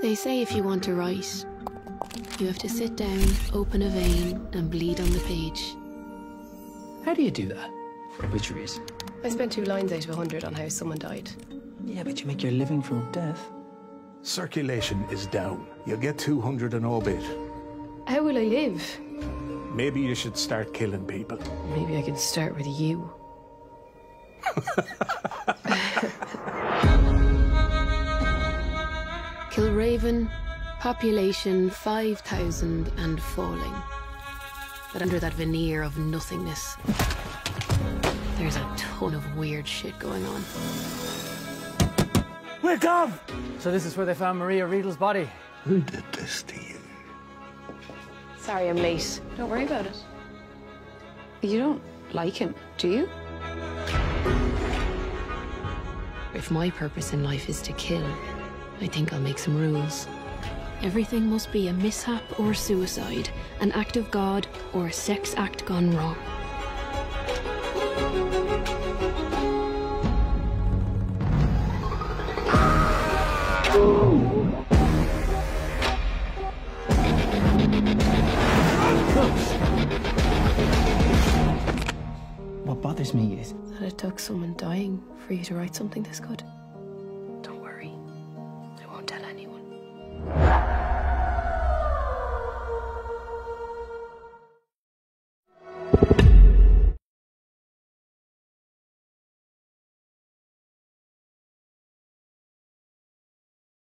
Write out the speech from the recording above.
They say if you want to write, you have to sit down, open a vein, and bleed on the page. How do you do that? Obituaries. I spent two lines out of a hundred on how someone died. Yeah, but you make your living from death. Circulation is down. You'll get 200 an obit. How will I live? Maybe you should start killing people. Maybe I can start with you. Kilraven, population 5,000 and falling. But under that veneer of nothingness, there's a ton of weird shit going on. We're gone! So this is where they found Maria Riedel's body? Who did this to you? Sorry I'm late. Don't worry about it. You don't like him, do you? If my purpose in life is to kill, I think I'll make some rules. Everything must be a mishap or suicide, an act of God, or a sex act gone wrong. What bothers me is That it took someone dying for you to write something this good tell anyone.